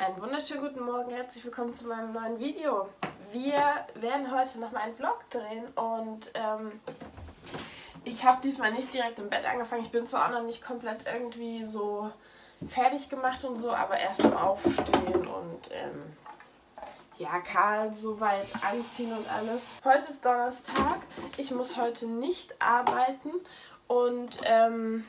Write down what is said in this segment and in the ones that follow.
Einen wunderschönen guten Morgen, herzlich willkommen zu meinem neuen Video. Wir werden heute nochmal einen Vlog drehen und ähm, ich habe diesmal nicht direkt im Bett angefangen. Ich bin zwar auch noch nicht komplett irgendwie so fertig gemacht und so, aber erst am Aufstehen und ähm, ja, Karl soweit anziehen und alles. Heute ist Donnerstag, ich muss heute nicht arbeiten und ähm,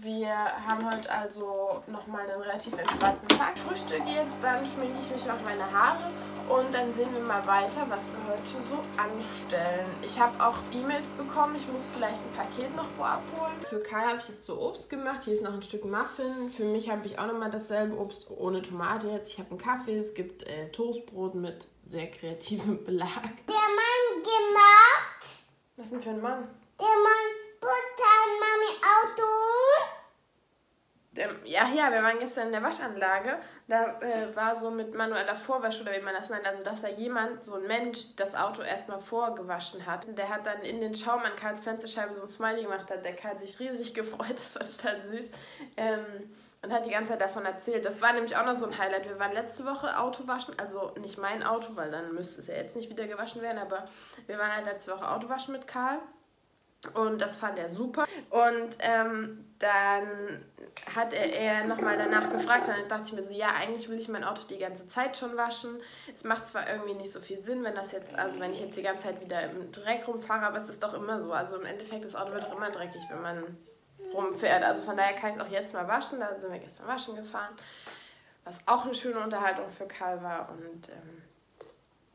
wir haben heute also nochmal einen relativ entspannten Tag. Frühstück jetzt, dann schminke ich mich noch meine Haare und dann sehen wir mal weiter, was wir heute so anstellen. Ich habe auch E-Mails bekommen, ich muss vielleicht ein Paket noch wo abholen. Für Karl habe ich jetzt so Obst gemacht, hier ist noch ein Stück Muffin. Für mich habe ich auch nochmal dasselbe Obst ohne Tomate jetzt. Ich habe einen Kaffee, es gibt äh, Toastbrot mit sehr kreativem Belag. Der Mann gemacht. Was denn für ein Mann? Der Mann Butter Mami Auto. Ja, ja, wir waren gestern in der Waschanlage. Da äh, war so mit manueller Vorwäsche oder wie man das nennt, also dass da jemand, so ein Mensch, das Auto erstmal vorgewaschen hat. Der hat dann in den Schaum an Karls Fensterscheibe so ein Smiley gemacht, hat der Karl sich riesig gefreut, das war total süß. Ähm, und hat die ganze Zeit davon erzählt. Das war nämlich auch noch so ein Highlight. Wir waren letzte Woche Auto waschen, also nicht mein Auto, weil dann müsste es ja jetzt nicht wieder gewaschen werden, aber wir waren halt letzte Woche Auto waschen mit Karl. Und das fand er super. Und ähm, dann hat er, er nochmal danach gefragt. Und dann dachte ich mir so, ja, eigentlich will ich mein Auto die ganze Zeit schon waschen. Es macht zwar irgendwie nicht so viel Sinn, wenn das jetzt, also wenn ich jetzt die ganze Zeit wieder im Dreck rumfahre, aber es ist doch immer so. Also im Endeffekt, das Auto wird doch immer dreckig, wenn man rumfährt. Also von daher kann ich es auch jetzt mal waschen. Da sind wir gestern waschen gefahren. Was auch eine schöne Unterhaltung für Karl war. Und ähm,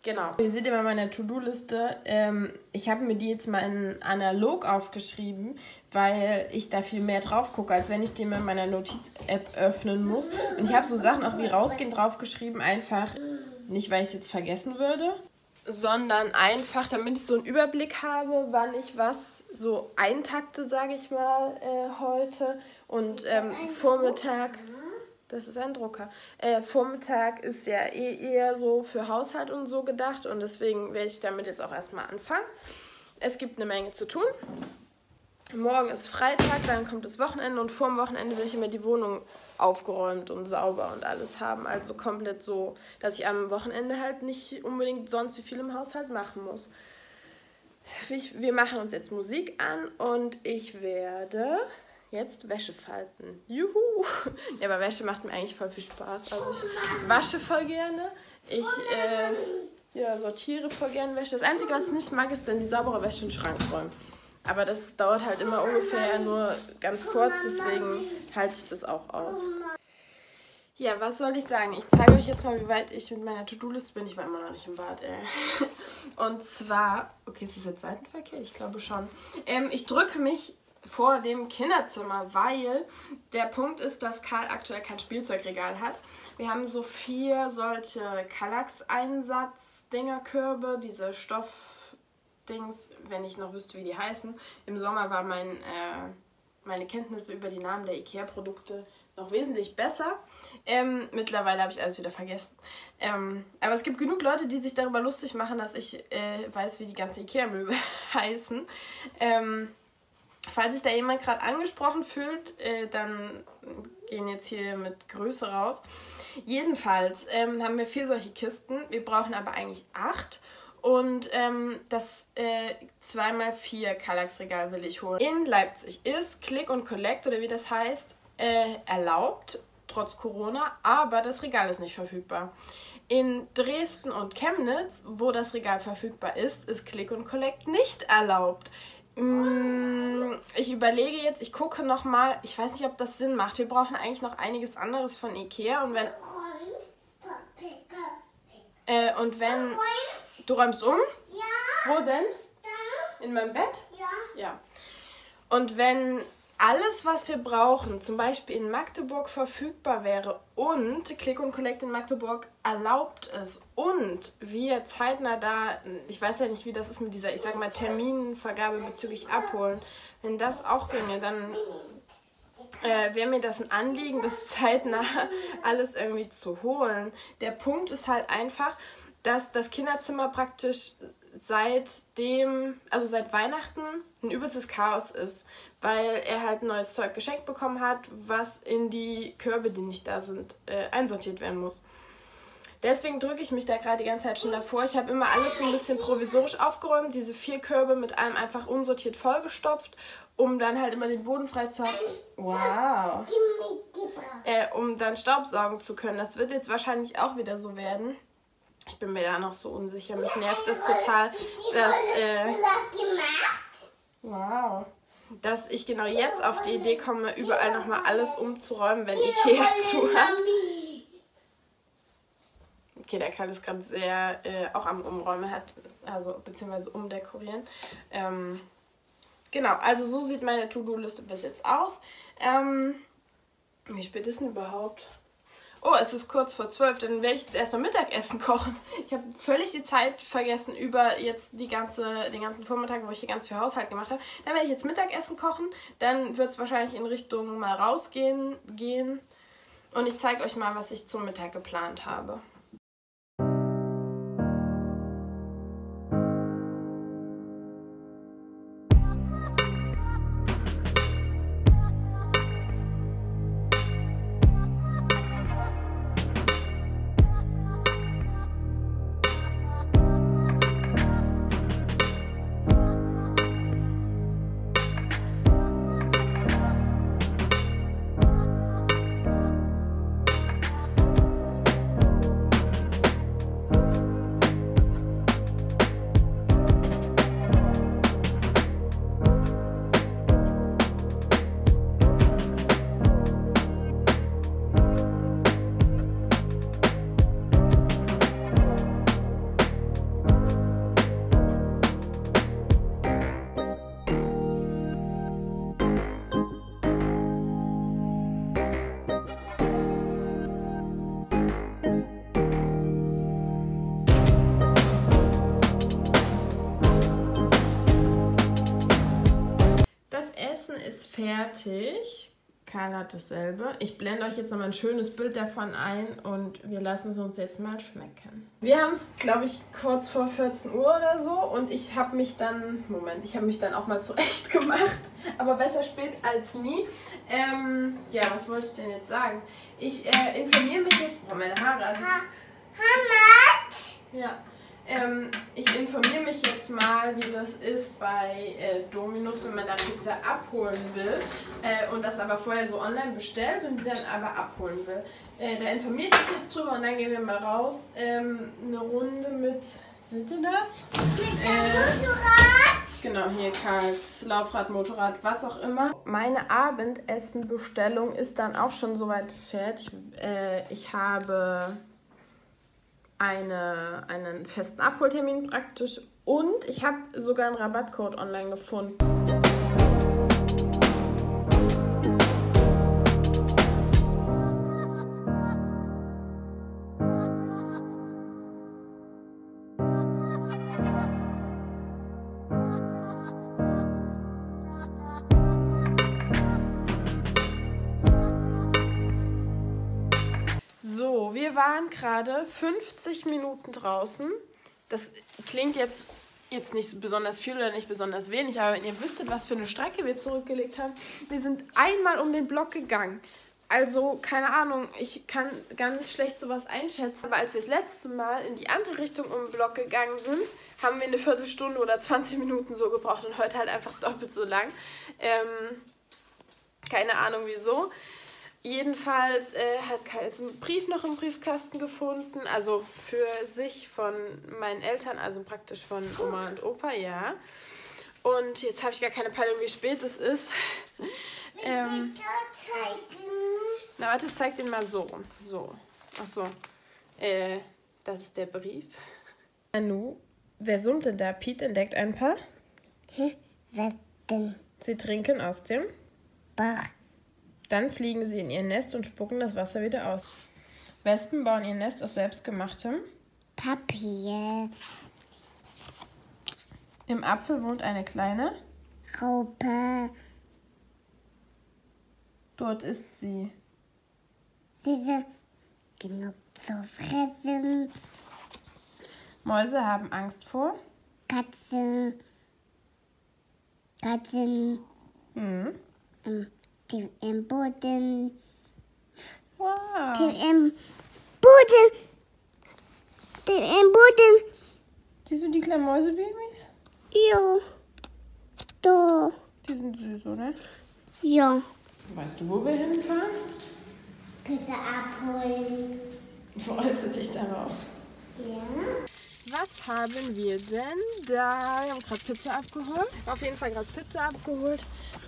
Genau. Ihr seht immer meine To-Do-Liste. Ähm, ich habe mir die jetzt mal in analog aufgeschrieben, weil ich da viel mehr drauf gucke, als wenn ich die in meiner Notiz-App öffnen muss. Und ich habe so Sachen auch wie rausgehen draufgeschrieben, einfach nicht, weil ich es jetzt vergessen würde, sondern einfach, damit ich so einen Überblick habe, wann ich was so eintakte, sage ich mal, äh, heute. Und ähm, Vormittag. Das ist ein Drucker. Äh, Vormittag ist ja eh eher so für Haushalt und so gedacht und deswegen werde ich damit jetzt auch erstmal anfangen. Es gibt eine Menge zu tun. Morgen ist Freitag, dann kommt das Wochenende und vor dem Wochenende will ich immer die Wohnung aufgeräumt und sauber und alles haben. Also komplett so, dass ich am Wochenende halt nicht unbedingt sonst wie viel im Haushalt machen muss. wir machen uns jetzt Musik an und ich werde jetzt Wäsche falten. Juhu! Ja, aber Wäsche macht mir eigentlich voll viel Spaß. Also ich wasche voll gerne. Ich äh, ja, sortiere voll gerne Wäsche. Das Einzige, was ich nicht mag, ist dann die saubere Wäsche in den Schrank räumen. Aber das dauert halt immer ungefähr nur ganz kurz, deswegen halte ich das auch aus. Ja, was soll ich sagen? Ich zeige euch jetzt mal, wie weit ich mit meiner To-Do-Liste bin. Ich war immer noch nicht im Bad, ey. Und zwar, okay, ist das jetzt Seitenverkehr? Ich glaube schon. Ähm, ich drücke mich vor dem Kinderzimmer, weil der Punkt ist, dass Karl aktuell kein Spielzeugregal hat. Wir haben so vier solche Kallax-Einsatz-Dinger-Körbe, diese Stoffdings, wenn ich noch wüsste, wie die heißen. Im Sommer war mein, äh, meine Kenntnisse über die Namen der Ikea-Produkte noch wesentlich besser. Ähm, mittlerweile habe ich alles wieder vergessen. Ähm, aber es gibt genug Leute, die sich darüber lustig machen, dass ich äh, weiß, wie die ganzen Ikea-Möbel heißen. Ähm, Falls sich da jemand gerade angesprochen fühlt, äh, dann gehen jetzt hier mit Größe raus. Jedenfalls ähm, haben wir vier solche Kisten. Wir brauchen aber eigentlich acht. Und ähm, das äh, 2x4 Kallax-Regal will ich holen. In Leipzig ist Click und Collect, oder wie das heißt, äh, erlaubt, trotz Corona, aber das Regal ist nicht verfügbar. In Dresden und Chemnitz, wo das Regal verfügbar ist, ist Click und Collect nicht erlaubt. Mm, ich überlege jetzt, ich gucke noch mal. Ich weiß nicht, ob das Sinn macht. Wir brauchen eigentlich noch einiges anderes von Ikea und wenn äh, und wenn du räumst um? Ja. Wo denn? Da. In meinem Bett? Ja. Ja. Und wenn alles, was wir brauchen, zum Beispiel in Magdeburg verfügbar wäre und Click und Collect in Magdeburg erlaubt es und wir zeitnah da, ich weiß ja nicht, wie das ist mit dieser, ich sag mal, Terminvergabe bezüglich Abholen, wenn das auch ginge, dann äh, wäre mir das ein Anliegen, das zeitnah alles irgendwie zu holen. Der Punkt ist halt einfach, dass das Kinderzimmer praktisch seitdem, also seit Weihnachten, ein übelstes Chaos ist, weil er halt neues Zeug geschenkt bekommen hat, was in die Körbe, die nicht da sind, äh, einsortiert werden muss. Deswegen drücke ich mich da gerade die ganze Zeit schon davor. Ich habe immer alles so ein bisschen provisorisch aufgeräumt, diese vier Körbe mit allem einfach unsortiert vollgestopft, um dann halt immer den Boden frei zu haben. Wow. Äh, um dann Staubsaugen zu können. Das wird jetzt wahrscheinlich auch wieder so werden. Ich bin mir da noch so unsicher. Mich nervt das total, dass. Äh, wow. Dass ich genau jetzt auf die Idee komme, überall nochmal alles umzuräumen, wenn Ikea zu hat. Okay, der Karl ist gerade sehr äh, auch am Umräumen hat, also beziehungsweise umdekorieren. Ähm, genau, also so sieht meine To-Do-Liste bis jetzt aus. Ähm, wie spät ist denn überhaupt? Oh, es ist kurz vor zwölf, dann werde ich jetzt erst mal Mittagessen kochen. Ich habe völlig die Zeit vergessen über jetzt die ganze, den ganzen Vormittag, wo ich hier ganz viel Haushalt gemacht habe. Dann werde ich jetzt Mittagessen kochen. Dann wird es wahrscheinlich in Richtung mal rausgehen gehen. Und ich zeige euch mal, was ich zum Mittag geplant habe. Fertig. Karl hat dasselbe. Ich blende euch jetzt noch mal ein schönes Bild davon ein und wir lassen es uns jetzt mal schmecken. Wir haben es, glaube ich, kurz vor 14 Uhr oder so und ich habe mich dann, Moment, ich habe mich dann auch mal zurecht gemacht, aber besser spät als nie. Ähm, ja, was wollte ich denn jetzt sagen? Ich äh, informiere mich jetzt, oh, meine Haare. Also, ha Hamad! Ja. Ähm, ich informiere mich jetzt mal, wie das ist bei äh, Dominus, wenn man da Pizza abholen will äh, und das aber vorher so online bestellt und die dann aber abholen will. Äh, da informiere ich mich jetzt drüber und dann gehen wir mal raus. Ähm, eine Runde mit, sind ihr das? Mit äh, Motorrad. Genau, hier Karls Laufrad, Motorrad, was auch immer. Meine Abendessenbestellung ist dann auch schon soweit fertig. Äh, ich habe eine, einen festen Abholtermin praktisch und ich habe sogar einen Rabattcode online gefunden. Wir waren gerade 50 Minuten draußen. Das klingt jetzt, jetzt nicht besonders viel oder nicht besonders wenig, aber wenn ihr wüsstet, was für eine Strecke wir zurückgelegt haben, wir sind einmal um den Block gegangen. Also, keine Ahnung, ich kann ganz schlecht sowas einschätzen. Aber als wir das letzte Mal in die andere Richtung um den Block gegangen sind, haben wir eine Viertelstunde oder 20 Minuten so gebraucht und heute halt einfach doppelt so lang. Ähm, keine Ahnung wieso. Jedenfalls äh, hat Kai jetzt einen Brief noch im Briefkasten gefunden, also für sich von meinen Eltern, also praktisch von Oma und Opa, ja. Und jetzt habe ich gar keine Peilung, wie spät es ist. ähm, na warte, zeig den mal so. So. Achso. Äh, das ist der Brief. Anu, wer summt denn da? Pete entdeckt ein paar. Hä? Wer denn? Sie trinken aus dem Bach. Dann fliegen sie in ihr Nest und spucken das Wasser wieder aus. Wespen bauen ihr Nest aus selbstgemachtem Papier. Im Apfel wohnt eine kleine Raupe. Dort ist sie. Sie will genug zu fressen. Mäuse haben Angst vor Katzen. Katzen. Mhm. Ähm, die im Boden. Wow. Die im Boden. Die im Boden. Siehst du die kleinen Mäusebabys? Ja. Da. Die sind süß, oder? Ja. Weißt du, wo wir hinfahren? Pizza abholen. Freust du dich darauf? Ja. Was haben wir denn da? Wir haben gerade Pizza abgeholt. Auf jeden Fall gerade Pizza abgeholt.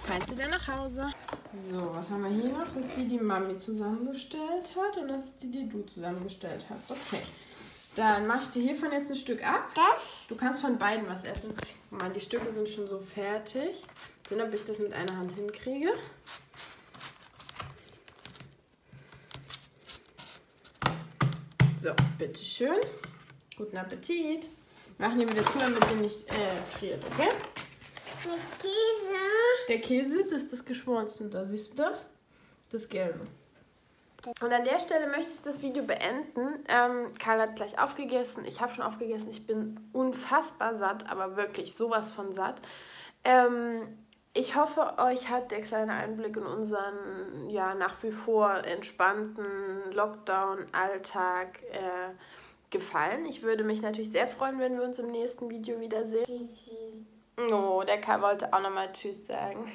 Fährst du denn nach Hause? So, was haben wir hier noch? Das ist die, die Mami zusammengestellt hat. Und das ist die, die du zusammengestellt hast. Okay. Dann mach ich dir hiervon jetzt ein Stück ab. Das? Du kannst von beiden was essen. Guck mal, die Stücke sind schon so fertig. Sehen, ob ich das mit einer Hand hinkriege. So, bitteschön. Guten Appetit. Machen die wieder zu, damit sie nicht äh, friert, okay? Mit Käse. Der Käse, das ist das geschmolzen. Da siehst du das? Das Gelbe. Und an der Stelle möchte ich das Video beenden. Ähm, Karl hat gleich aufgegessen. Ich habe schon aufgegessen. Ich bin unfassbar satt, aber wirklich sowas von satt. Ähm, ich hoffe, euch hat der kleine Einblick in unseren ja nach wie vor entspannten Lockdown-Alltag äh, gefallen. Ich würde mich natürlich sehr freuen, wenn wir uns im nächsten Video wiedersehen. Oh, der Karl wollte auch nochmal Tschüss sagen.